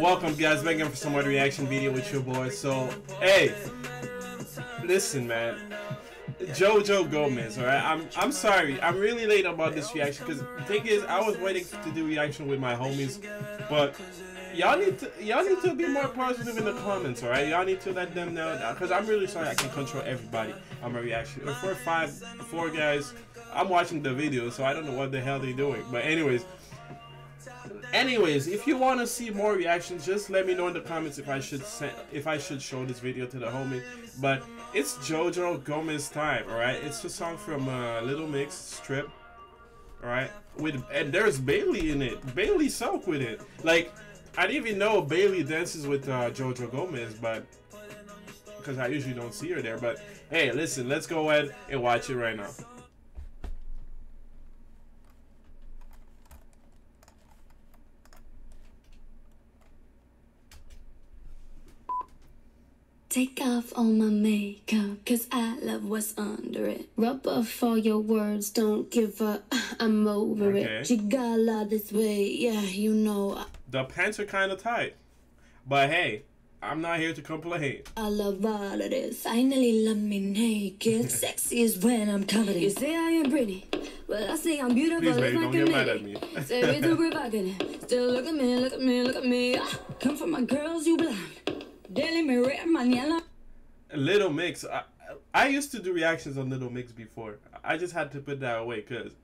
welcome guys back again for some more reaction video with your boy. So, hey, listen, man. Jojo Gomez, alright? I'm I'm sorry. I'm really late about this reaction because the thing is, I was waiting to do reaction with my homies, but y'all need to y'all need to be more positive in the comments, alright? Y'all need to let them know because I'm really sorry I can control everybody on my reaction. We're five, four guys, I'm watching the video, so I don't know what the hell they're doing. But anyways. Anyways, if you want to see more reactions, just let me know in the comments if I should send, if I should show this video to the homie. But it's Jojo Gomez time, alright? It's a song from uh, Little Mix Strip, alright? With and there's Bailey in it. Bailey Sok with it. Like I didn't even know Bailey dances with uh, Jojo Gomez, but because I usually don't see her there. But hey, listen, let's go ahead and watch it right now. Take off all my makeup, cause I love what's under it. Rub off all your words, don't give up, I'm over Okay. it. Jigala this way, yeah, you know. I- The pants are kind of tight, but hey, I'm not here to complain. I love all of this. Finally, love me naked. Sexy is when I'm covered. You say I am pretty. Well, I say I'm beautiful. Please, baby, it's don't get a mad at me. Say too provocative. Still look at me, look at me, look at me. Ah, Come from my girls, you blind. Daily mirror, mañana. Little Mix, I, I used to do reactions on Little Mix before. I just had to put that away because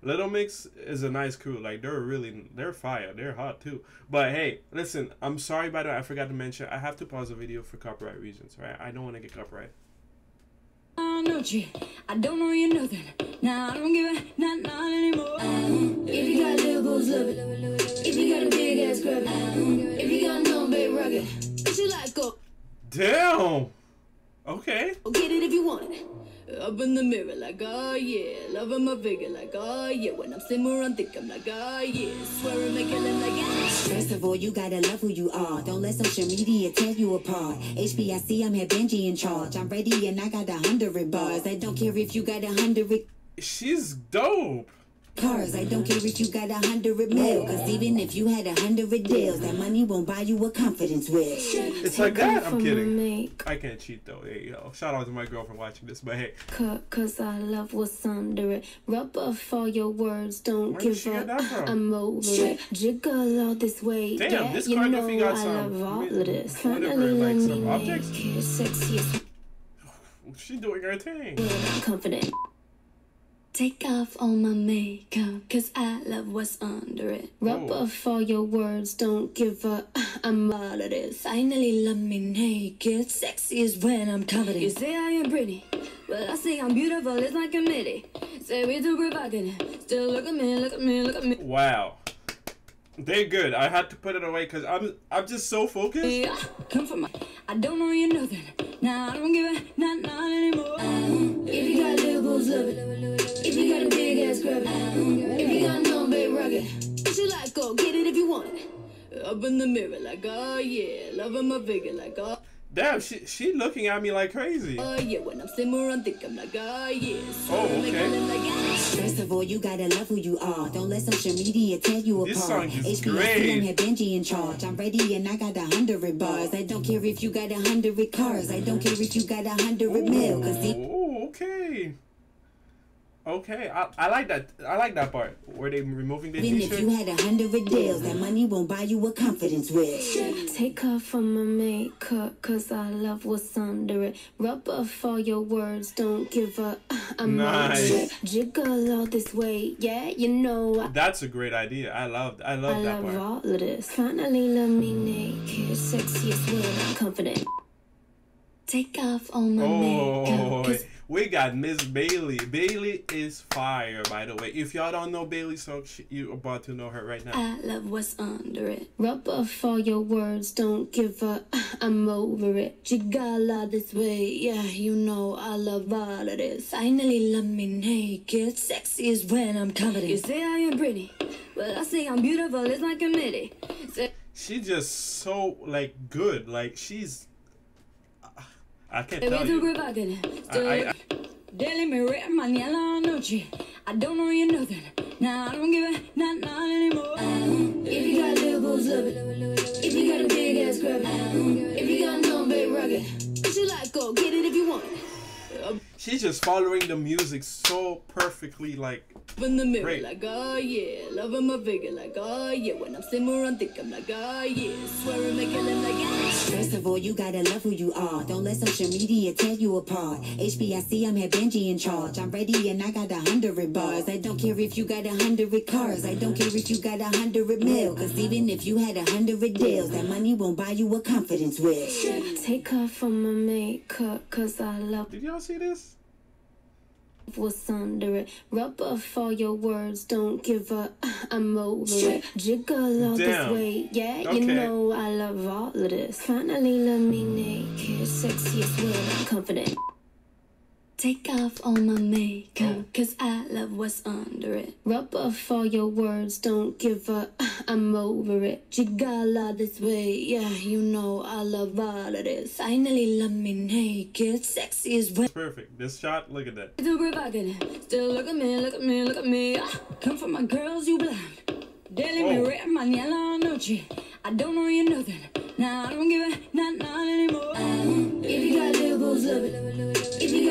Little Mix is a nice crew. Like they're really, they're fire. They're hot too. But hey, listen, I'm sorry by the way. I forgot to mention. I have to pause the video for copyright reasons. Right? I don't want to get copyright. Ah, know. I don't know you nothing. Now I don't give a not not anymore. If you got little love it. If you got a big ass, grab it. If you got no big rugged, what you like? Go, Damn. Okay. go get it if you want it. Up in the mirror, like oh yeah, loving my figure, like oh yeah. When I'm simmering, think I'm like oh yeah, swearing, make it look like yeah. First of all, you gotta love who you are. Don't let social media tear you apart. HBIC, I'm here Benji in charge. I'm ready and I got a hundred bars. I don't care if you got a hundred She's dope. Cars. I don't care if you got a hundred mil. Cause even if you had a hundred deals, that money won't buy you a confidence with. It's like that. I'm kidding. Make I can't cheat though. Hey, yo, shout out to my girlfriend watching this. But hey, cut, cause I love what's under it. Rub off all your words, don't Where give up. I'm over it. Jiggle all this way. Damn, yeah, this you know got I some- love all of this. whatever, Finally, like let some me objects? make it sexy. she's doing her thing. I'm confident. Take off all my makeup, cause I love what's under it. Rub Oh. off all your words, don't give up. I'm all of this. Finally, love me naked. Sexy is when I'm covered. You say I am pretty. Well, I say I'm beautiful, it's like a committee. Say we too provocative. Still look at me, look at me, look at me. Wow. They're good. I had to put it away because I'm I'm just so focused. Yeah, come for my. I don't know you nothing. Now I don't give a not not anymore. If you got little boobs, love it. If you got a big ass, grab it. If you got no big rugged, what you like? Go get it if you want it. Up in the mirror, like oh yeah, loving my figure, like oh. Damn, she she looking at me like crazy. Oh yeah, when I'm simmering, think I'm like oh yeah. Oh, okay. it look like yeah. First of all, you gotta love who you are. Don't let social media tear you apart. This song is HBIC, great. I'm here Benji in charge. I'm ready and I got a hundred bars. I don't care if you got a hundred cars. I don't care if you got a hundred mil. Cause if Oh, okay. Okay, I, I like that. I like that part where they removing the Even if t-shirt. you had a hundred deals, that money won't buy you a confidence with. Take off from my makeup, cause I love what's under it. Rub off all your words, don't give up. I'm Nice. on. Jiggle all this way, yeah, you know I, That's a great idea. I love I I love that love part. all of this. Finally, love me naked, sexiest when I'm confident. Take off all my Oh, makeup, cause we got Miss Bailey. Bailey is fire, by the way. If y'all don't know Bailey, so you about to know her right now. I love what's under it. Rub off all your words, don't give up. I'm over it. Jigala this way, yeah, you know I love all of this. Finally, love me naked. Sexy is when I'm covered. You say I am pretty. but I say I'm beautiful, it's like a. Say She just so like good. Like she's. I can't tell you. I- I- Daily mirror, mañana noche. I don't know you nothing. Now I don't give a not not anymore. If you got little boobs, love it. If you got a big ass, grab it. She's just following the music so perfectly, like in the mirror Great. like oh yeah loving my figure like oh yeah when I'm sitting around think I'm like oh yeah swear and make it look like yeah First of all, you gotta love who you are. Don't let social media tear you apart. HBIC, I'm here Benji in charge. I'm ready and I got a hundred bars. I don't care if you got a hundred cars. I don't care if you got a hundred mil. Cause even if you had a hundred deals, that money won't buy you a confidence with. take off from my makeup cause I love Did y'all see this? What's under it. Rub off all your words don't give up. I'm over it. Jiggle all this way. Yeah you know I love all of this. Finally let me naked sexy as well I'm confident Take off all my makeup, cause I love what's under it. Rub off all your words, don't give a I'm over it. Jigala this way, yeah, you know I love all of this. Finally love me naked, sexy as well. Perfect. This shot, look at that. Still provocative, still look at me, look at me, look at me. Ah, Come for my girls, you blind. Daily Oh. me red mañana noche. I don't know you nothing. Now I don't give a not not anymore. If you got little boobs, love it. If you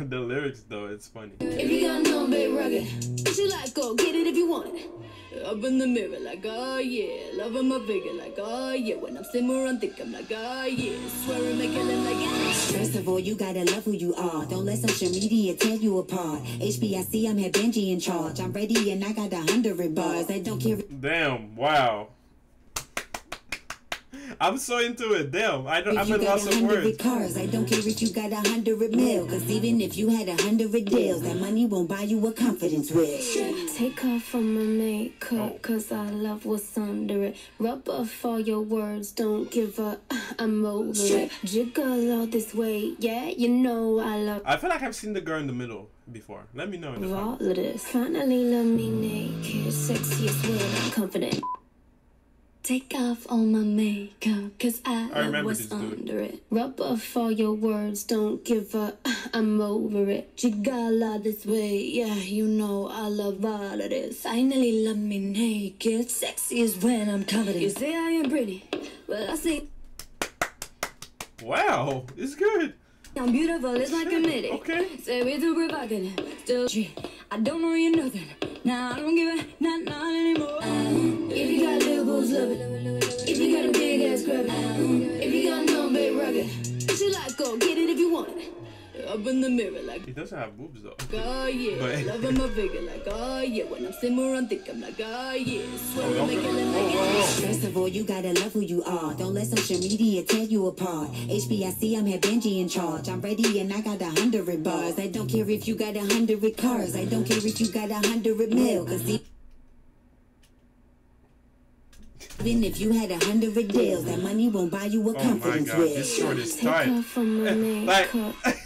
the lyrics though, it's funny. If you got no big rugged, what you like, go get it if you want it. Up in the mirror, like, oh yeah. Loving my figure, like, oh yeah. When I'm sitting around, think I'm like, oh yeah. Swear and make it look like, yeah. First of all, you gotta love who you are. Don't let social media tear you apart. HBIC, I'm here Benji in charge. I'm ready and I got a hundred bars. I don't care Damn! Wow. I'm so into it. Damn! I don't. if I'm you in got lots a of hundred words. cars. I don't care if you got a hundred mil. Cause even if you had a hundred deals, that money won't buy you a confidence with. Take off from my makeup, Oh. cause I love what's under it. Rub off all your words, don't give up. I'm over it. Jiggle all this way, yeah, you know I love I feel like I've seen the girl in the middle before. Let me know in the all comments. of this. Finally love me naked, sexy as well, confident. Take off all my makeup, cause I, love remember dude. under it. Rub off all your words, don't give a I'm over it. Jigala this way, yeah, you know I love all of this. Finally love me naked, sexy as when I'm confident. You say I am pretty, well I say Wow, it's good. I'm beautiful, it's like a minute. okay. Say we too provocative, still. I don't know you nothing. Now I don't give a not not anymore. If you got little boobs, love it. If you got a big ass, grab it. Mm. If you got no big rugged, what you like, go get it if you want it. Up in the mirror like. He doesn't have boobs though. Oh yeah, But- loving my figure like oh yeah. When I'm sitting around, think I'm like oh yeah. Swear Oh, and make it okay. look Whoa, like whoa, yeah. whoa. First of all, you gotta love who you are. Don't let social media tear you apart. HBIC, I'm here Benji in charge. I'm ready and I got a hundred bars. I don't care if you got a hundred cars. I don't care if you got a hundred mil. Cause even if you had a hundred deals, that money won't buy you a Oh my confidence god, with. this short is tight. off from my Like,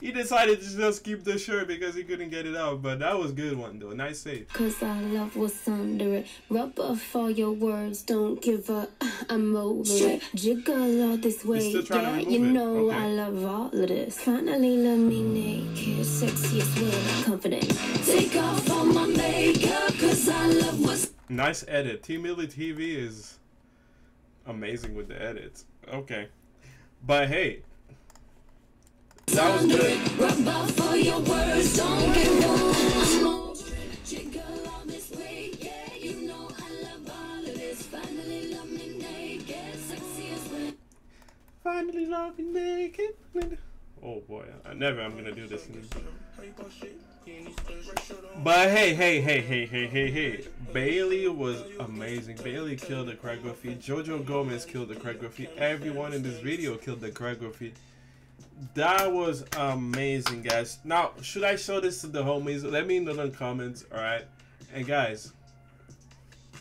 he decided to just keep the shirt because he couldn't get it out. But that was a good one though. Nice save. Cause I love what's under it. Rub off all your words, don't give up. I'm over it. Jiggle all this way, still trying yeah, remove you it. know Okay. I love all of this. Finally love me naked, sexy as well, I'm confident. Take off all my makeup, cause I love what's Nice edit. TMillyTV is amazing with the edits. Okay, but hey, that was good. it. Rub off all your words, don't get wrong. I'm over it. Jiggle all this way, yeah, you know I love all of this. Finally love me naked, sexy as well. Finally love you naked. Oh boy, I never. I'm gonna do this. But hey, hey, hey, hey, hey, hey, hey. Bailey was amazing. Bailey killed the choreography. Jojo Gomez killed the choreography. Everyone in this video killed the choreography. That was amazing, guys. Now, should I show this to the homies? Let me know in the comments, alright? And guys,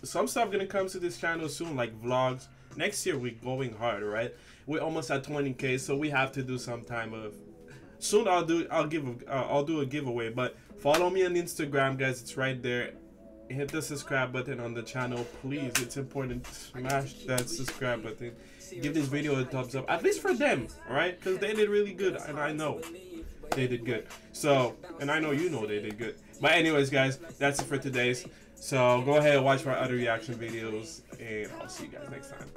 some stuff gonna come to this channel soon, like vlogs. Next year we're going hard, right? We're almost at 20k, so we have to do some time of. Soon I'll do I'll give a, uh, I'll do a giveaway, but follow me on Instagram, guys. It's right there. Hit the subscribe button on the channel, please. It's important. Smash that subscribe button. Give this video a thumbs up, at least for them, all right? Because they did really good, and I know. they did good. So, and I know you know they did good. But anyways, guys, that's it for today's. So go ahead and watch my other reaction videos, and I'll see you guys next time.